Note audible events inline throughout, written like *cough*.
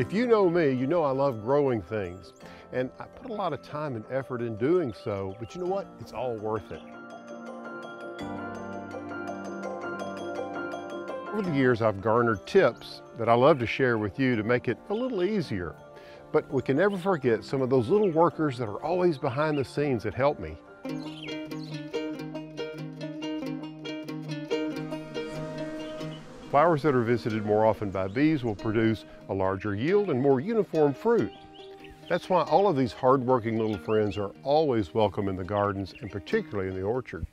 If you know me, you know I love growing things. And I put a lot of time and effort in doing so, but you know what? It's all worth it. Over the years, I've garnered tips that I love to share with you to make it a little easier. But we can never forget some of those little workers that are always behind the scenes that help me. Flowers that are visited more often by bees will produce a larger yield and more uniform fruit. That's why all of these hardworking little friends are always welcome in the gardens and particularly in the orchard.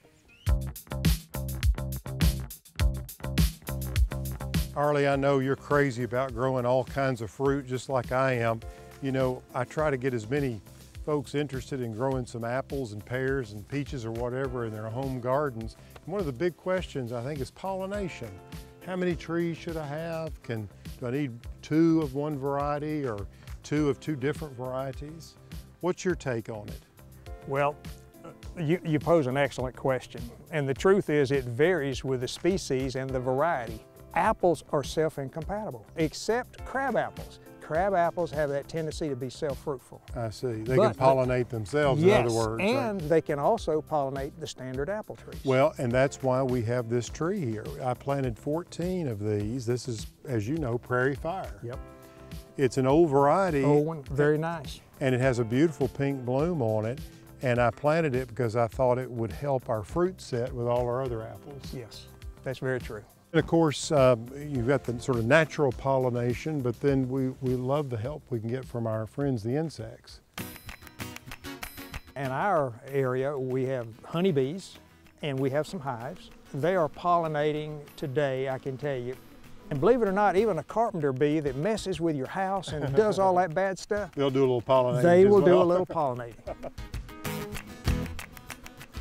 Arlie, I know you're crazy about growing all kinds of fruit just like I am. You know, I try to get as many folks interested in growing some apples and pears and peaches or whatever in their home gardens. And one of the big questions I think is pollination. How many trees should I have? Can, do I need two of one variety or two of two different varieties? What's your take on it? Well, you, you pose an excellent question. And the truth is it varies with the species and the variety. Apples are self-incompatible, except crab apples. Crab apples have that tendency to be self-fruitful. I see. They But- can pollinate themselves, yes, in other words. right? and they can also pollinate the standard apple trees. Well, and that's why we have this tree here. I planted 14 of these. This is, as you know, Prairie Fire. Yep. It's an old variety. Old one, very nice. and it has a beautiful pink bloom on it. And I planted it because I thought it would help our fruit set with all our other apples. Yes, that's very true. And of course, uh, you've got the sort of natural pollination, but then we, we love the help we can get from our friends, the insects. In our area, we have honeybees and we have some hives. They are pollinating today, I can tell you. And believe it or not, even a carpenter bee that messes with your house and does all *laughs* that bad stuff, They'll do a little pollinating. they will do a little *laughs* pollinating.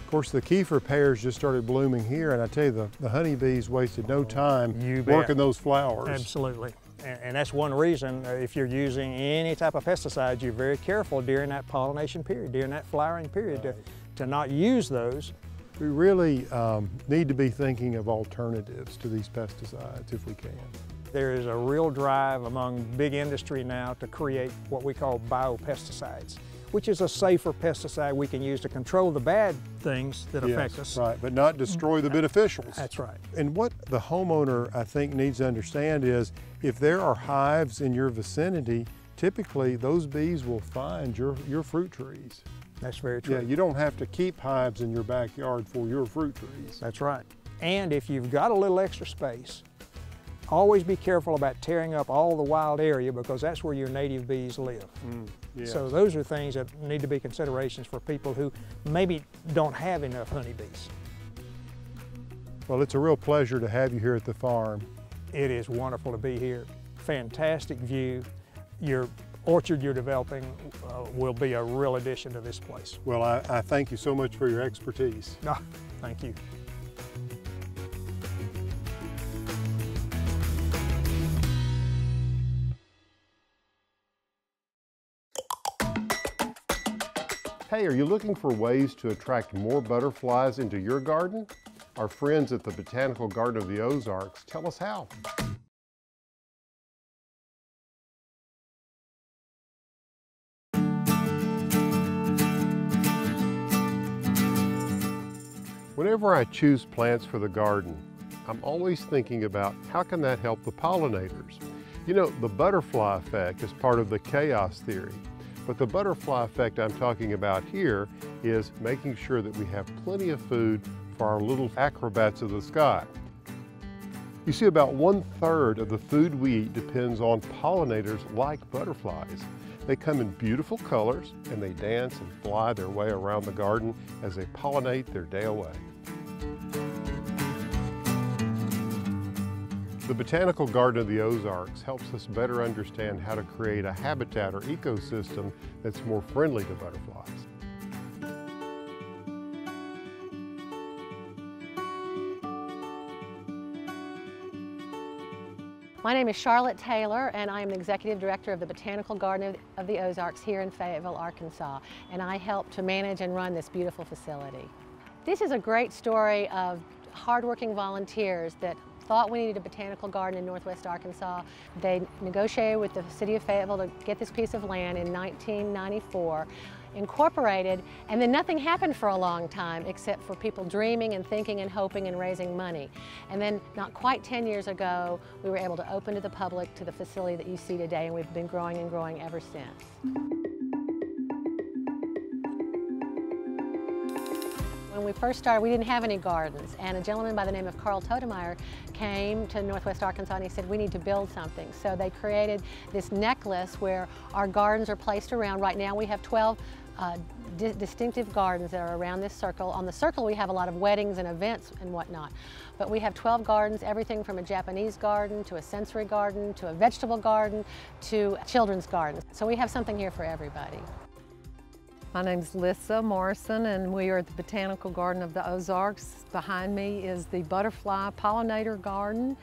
Of course, the Kieffer pears just started blooming here, and I tell you, the, the honeybees wasted no time You bet. working those flowers. Absolutely. And, and that's one reason uh, if you're using any type of pesticides, you're very careful during that pollination period, during that flowering period, to, to not use those. We really um, need to be thinking of alternatives to these pesticides if we can. There is a real drive among big industry now to create what we call biopesticides, which is a safer pesticide we can use to control the bad things that affect us. Right, but not destroy the mm. beneficials. That's right. And what the homeowner, I think, needs to understand is if there are hives in your vicinity, typically those bees will find your, your fruit trees. That's very true. Yeah, you don't have to keep hives in your backyard for your fruit trees. That's right. And if you've got a little extra space, always be careful about tearing up all the wild area because that's where your native bees live. Mm. Yeah. So those are things that need to be considerations for people who maybe don't have enough honeybees. well, it's a real pleasure to have you here at the farm. It is wonderful to be here. Fantastic view. Your orchard you're developing uh, will be a real addition to this place. Well, I, I thank you so much for your expertise. *laughs* Thank you. Hey, are you looking for ways to attract more butterflies into your garden? Our friends at the Botanical Garden of the Ozarks tell us how. Whenever I choose plants for the garden, I'm always thinking about how can that help the pollinators? You know, the butterfly effect is part of the chaos theory, but the butterfly effect I'm talking about here is making sure that we have plenty of food for our little acrobats of the sky. You see, about one third of the food we eat depends on pollinators like butterflies. They come in beautiful colors and they dance and fly their way around the garden as they pollinate their day away. The Botanical Garden of the Ozarks helps us better understand how to create a habitat or ecosystem that's more friendly to butterflies. My name is Charlotte Taylor, and I am the Executive Director of the Botanical Garden of- the Ozarks here in Fayetteville, Arkansas, and I help to manage and run this beautiful facility. This is a great story of hardworking volunteers that thought we needed a botanical garden in northwest Arkansas. They negotiated with the city of Fayetteville to get this piece of land in 1994 incorporated, and then nothing happened for a long time except for people dreaming and thinking and hoping and raising money. And then not quite 10 years ago, we were able to open to the public to the facility that you see today, and we've been growing and growing ever since. When we first started, we didn't have any gardens, and a gentleman by the name of Carl Totemeier came to Northwest Arkansas and he said, we need to build something. So they created this necklace where our gardens are placed around. Right now we have 12 uh, di distinctive gardens that are around this circle. On the circle we have a lot of weddings and events and whatnot. But we have 12 gardens, everything from a Japanese garden to a sensory garden to a vegetable garden to children's gardens. So we have something here for everybody. My name is Lissa Morrison and we are at the Botanical Garden of the Ozarks. Behind me is the Butterfly Pollinator Garden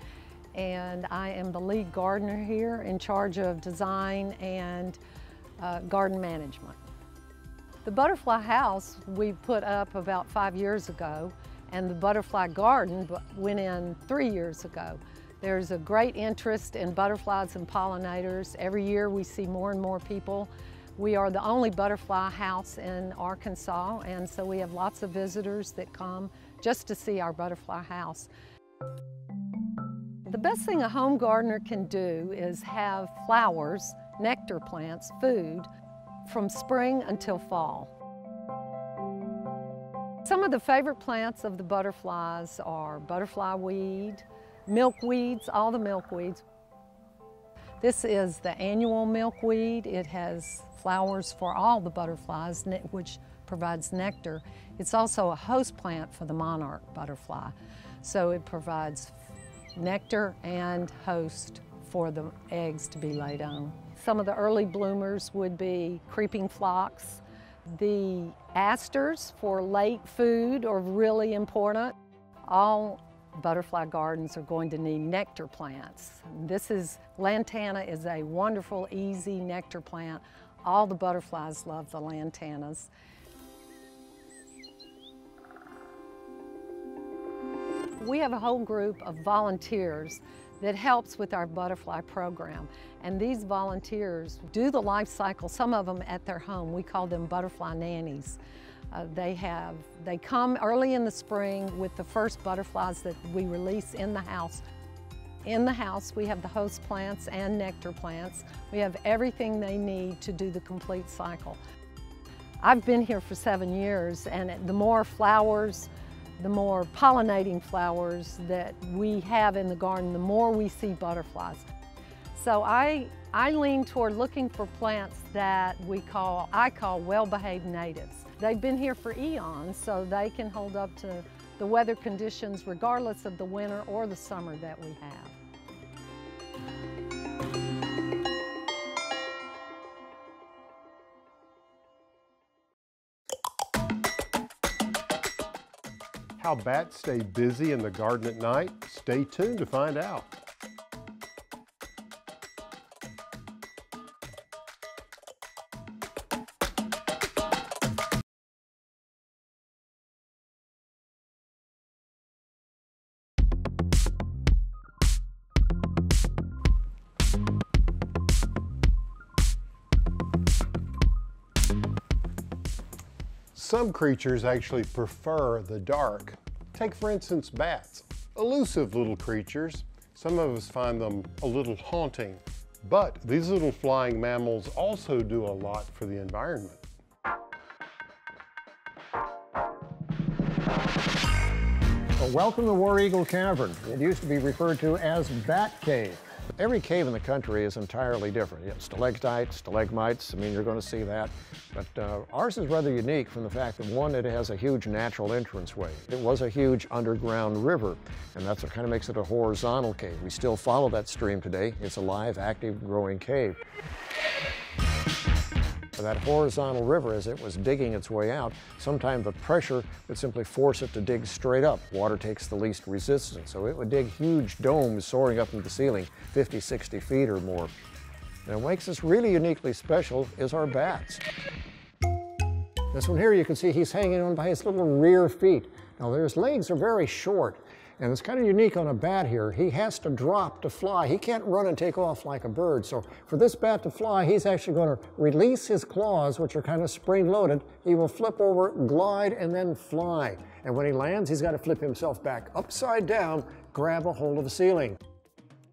and I am the lead gardener here in charge of design and uh, garden management. The butterfly house we put up about five years ago and the butterfly garden went in three years ago. There's a great interest in butterflies and pollinators. Every year we see more and more people. We are the only butterfly house in Arkansas and so we have lots of visitors that come just to see our butterfly house. The best thing a home gardener can do is have flowers, nectar plants, food from spring until fall. Some of the favorite plants of the butterflies are butterfly weed, milkweeds, all the milkweeds. This is the annual milkweed. It has flowers for all the butterflies, which provides nectar. It's also a host plant for the monarch butterfly. So it provides nectar and host for the eggs to be laid on. Some of the early bloomers would be creeping phlox. The asters for late food are really important. All butterfly gardens are going to need nectar plants. This is, lantana is a wonderful, easy nectar plant. All the butterflies love the lantanas. We have a whole group of volunteers that helps with our butterfly program. And these volunteers do the life cycle, some of them at their home. We call them butterfly nannies. Uh, they have, they come early in the spring with the first butterflies that we release in the house. In the house, we have the host plants and nectar plants. We have everything they need to do the complete cycle. I've been here for seven years, and the more flowers, the more pollinating flowers that we have in the garden, the more we see butterflies. So I, I lean toward looking for plants that we call, I call well-behaved natives. They've been here for eons, so they can hold up to the weather conditions regardless of the winter or the summer that we have. How bats stay busy in the garden at night? Stay tuned to find out. Some creatures actually prefer the dark. Take for instance bats, elusive little creatures. Some of us find them a little haunting, but these little flying mammals also do a lot for the environment. Welcome to War Eagle Cavern. It used to be referred to as Bat Cave. Every cave in the country is entirely different. You have stalactites, stalagmites, I mean, you're going to see that. But uh, ours is rather unique from the fact that one, it has a huge natural entranceway. It was a huge underground river, and that's what kind of makes it a horizontal cave. We still follow that stream today. It's a live, active, growing cave. That horizontal river, as it was digging its way out, sometimes the pressure would simply force it to dig straight up. Water takes the least resistance, so it would dig huge domes soaring up into the ceiling, 50, 60 feet or more. And what makes us really uniquely special is our bats. This one here, you can see he's hanging on by his little rear feet. Now, his legs are very short, And it's kind of unique on a bat here. He has to drop to fly. He can't run and take off like a bird. So for this bat to fly, he's actually going to release his claws, which are kind of spring loaded. He will flip over, glide, and then fly. And when he lands, he's got to flip himself back upside down, grab a hold of the ceiling.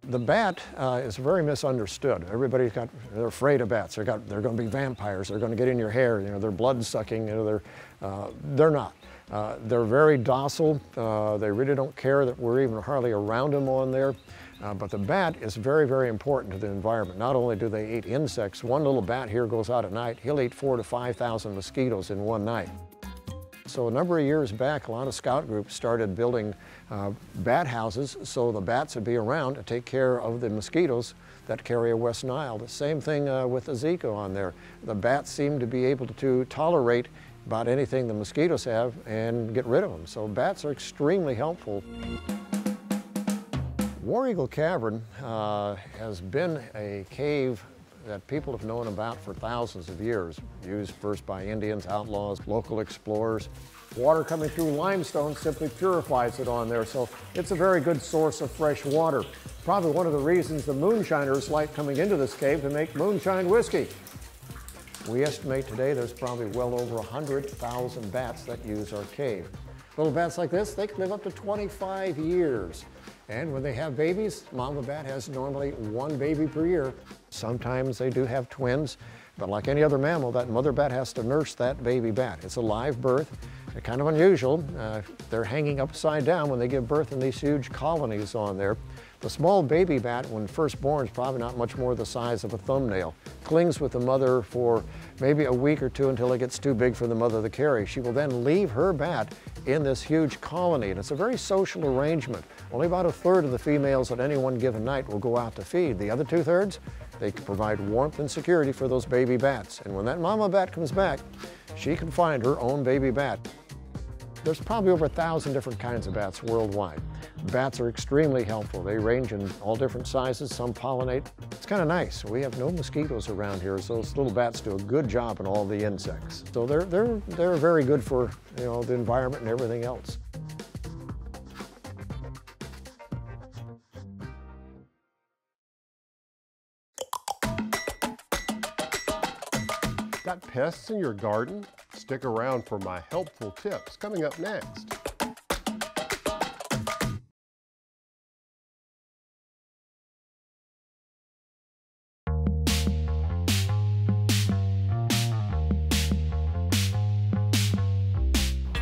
The bat uh, is very misunderstood. Everybody's got, they're afraid of bats. They're, got, they're going to be vampires. They're going to get in your hair. You know, they're blood sucking. You know, they're, uh, they're not. Uh, they're very docile. Uh, they really don't care that we're even hardly around them on there. Uh, but the bat is very, very important to the environment. Not only do they eat insects, one little bat here goes out at night, he'll eat four to 5,000 mosquitoes in one night. So a number of years back, a lot of scout groups started building uh, bat houses so the bats would be around to take care of the mosquitoes that carry a West Nile. The same thing uh, with the Zika on there. The bats seem to be able to tolerate about anything the mosquitoes have and get rid of them. So bats are extremely helpful. War Eagle Cavern uh, has been a cave that people have known about for thousands of years, used first by Indians, outlaws, local explorers. Water coming through limestone simply purifies it on there, so it's a very good source of fresh water. Probably one of the reasons the moonshiners like coming into this cave to make moonshine whiskey. We estimate today there's probably well over 100,000 bats that use our cave. Little bats like this, they can live up to 25 years. And when they have babies, mama bat has normally one baby per year. Sometimes they do have twins, but like any other mammal, that mother bat has to nurse that baby bat. It's a live birth. They're kind of unusual. Uh, they're hanging upside down when they give birth in these huge colonies on there. The small baby bat, when first born, is probably not much more the size of a thumbnail. Clings with the mother for maybe a week or two until it gets too big for the mother to carry. She will then leave her bat in this huge colony, and it's a very social arrangement. Only about a third of the females at any one given night will go out to feed. The other two thirds, they can provide warmth and security for those baby bats. And when that mama bat comes back, she can find her own baby bat. There's probably over a thousand different kinds of bats worldwide. Bats are extremely helpful. They range in all different sizes, some pollinate. It's kind of nice. We have no mosquitoes around here, so those little bats do a good job on all the insects. So they're, they're, they're very good for you know, the environment and everything else. Got pests in your garden? Stick around for my helpful tips coming up next.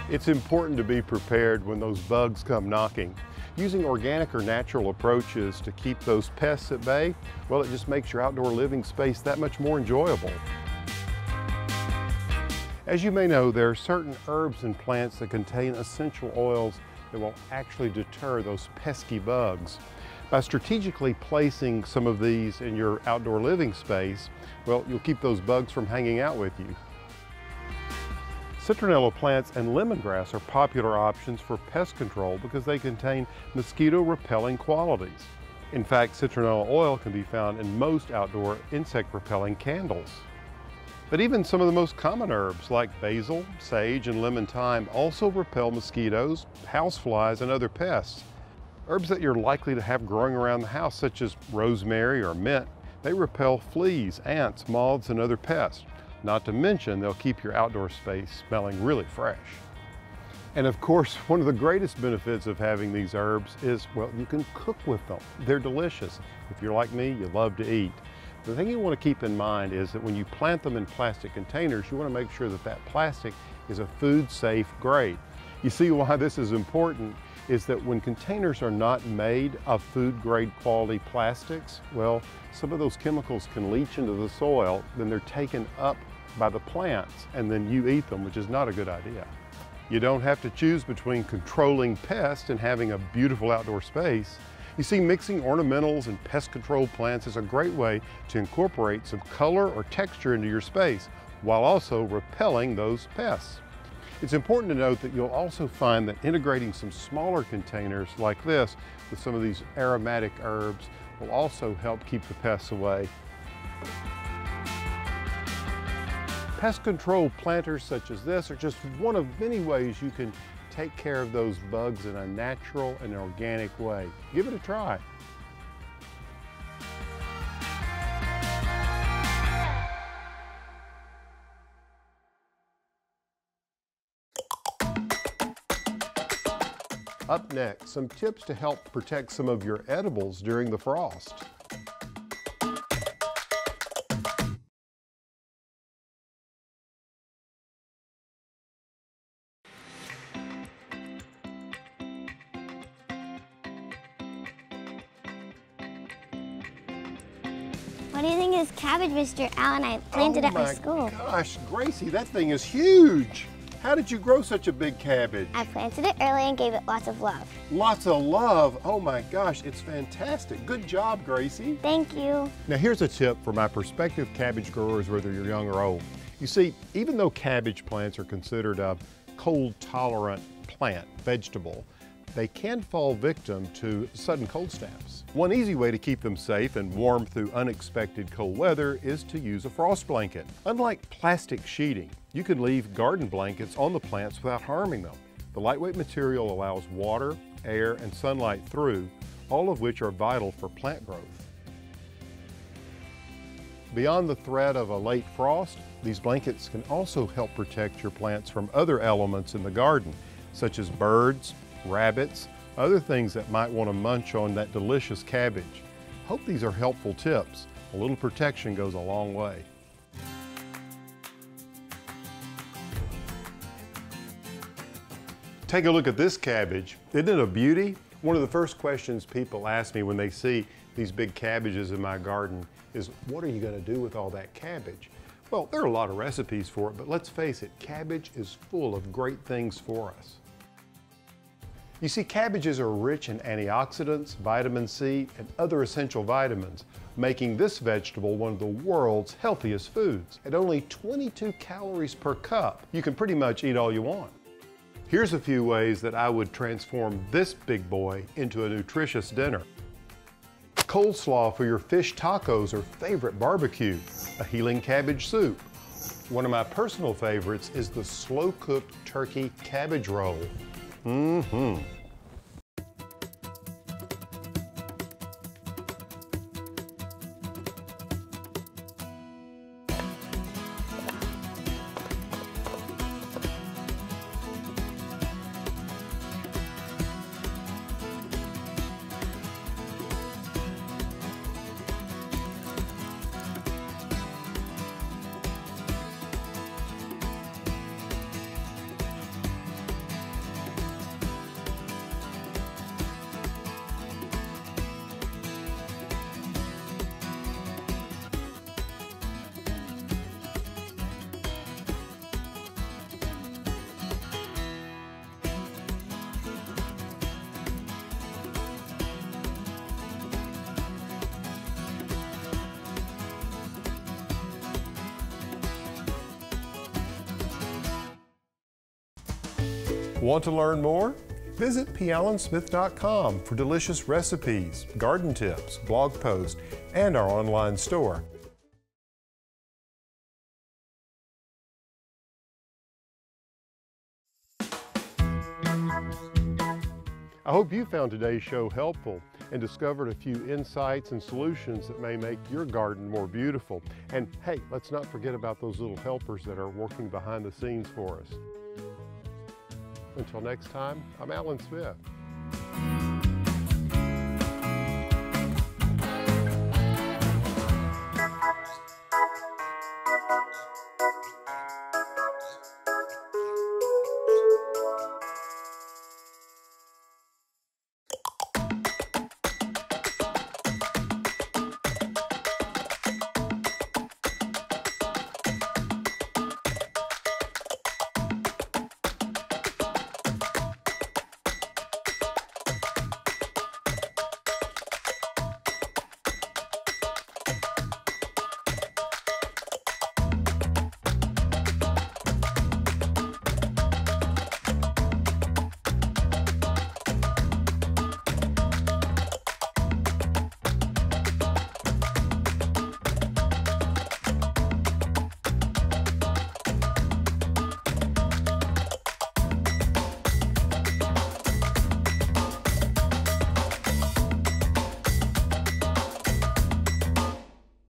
It's important to be prepared when those bugs come knocking. Using organic or natural approaches to keep those pests at bay, well, it just makes your outdoor living space that much more enjoyable. As you may know, there are certain herbs and plants that contain essential oils that will actually deter those pesky bugs. By strategically placing some of these in your outdoor living space, well, you'll keep those bugs from hanging out with you. Citronella plants and lemongrass are popular options for pest control because they contain mosquito repelling qualities. In fact, citronella oil can be found in most outdoor insect repelling candles. But even some of the most common herbs like basil, sage, and lemon thyme also repel mosquitoes, houseflies, and other pests. Herbs that you're likely to have growing around the house, such as rosemary or mint, they repel fleas, ants, moths, and other pests. Not to mention, they'll keep your outdoor space smelling really fresh. And of course, *laughs* one of the greatest benefits of having these herbs is, well, you can cook with them. They're delicious. If you're like me, you love to eat. The thing you want to keep in mind is that when you plant them in plastic containers, you want to make sure that that plastic is a food safe grade. You see why this is important is that when containers are not made of food grade quality plastics, well, some of those chemicals can leach into the soil, then they're taken up by the plants and then you eat them, which is not a good idea. You don't have to choose between controlling pests and having a beautiful outdoor space. You see, mixing ornamentals and pest control plants is a great way to incorporate some color or texture into your space while also repelling those pests. It's important to note that you'll also find that integrating some smaller containers like this with some of these aromatic herbs will also help keep the pests away. Pest control planters such as this are just one of many ways you can take care of those bugs in a natural and organic way. Give it a try. Up next, some tips to help protect some of your edibles during the frost. Is cabbage, Mr. Allen? I planted oh at my school. gosh, Gracie, that thing is huge. How did you grow such a big cabbage? I planted it early and gave it lots of love. Lots of love. Oh my gosh, it's fantastic. Good job, Gracie. Thank you. Now here's a tip for my prospective cabbage growers, whether you're young or old. You see, even though cabbage plants are considered a cold tolerant plant, vegetable, they can fall victim to sudden cold snaps. One easy way to keep them safe and warm through unexpected cold weather is to use a frost blanket. Unlike plastic sheeting, you can leave garden blankets on the plants without harming them. The lightweight material allows water, air, and sunlight through, all of which are vital for plant growth. Beyond the threat of a late frost, these blankets can also help protect your plants from other elements in the garden, such as birds, rabbits, other things that might want to munch on that delicious cabbage. Hope these are helpful tips. A little protection goes a long way. Take a look at this cabbage. Isn't it a beauty? One of the first questions people ask me when they see these big cabbages in my garden is, what are you gonna do with all that cabbage? Well, there are a lot of recipes for it, but let's face it, cabbage is full of great things for us. You see, cabbages are rich in antioxidants, vitamin C, and other essential vitamins, making this vegetable one of the world's healthiest foods. At only 22 calories per cup, you can pretty much eat all you want. Here's a few ways that I would transform this big boy into a nutritious dinner. Coleslaw for your fish tacos or favorite barbecue. A healing cabbage soup. One of my personal favorites is the slow-cooked turkey cabbage roll. Mm-hmm. Want to learn more? Visit pallensmith.com for delicious recipes, garden tips, blog posts, and our online store. I hope you found today's show helpful and discovered a few insights and solutions that may make your garden more beautiful. And hey, let's not forget about those little helpers that are working behind the scenes for us. Until next time, I'm Allen Smith.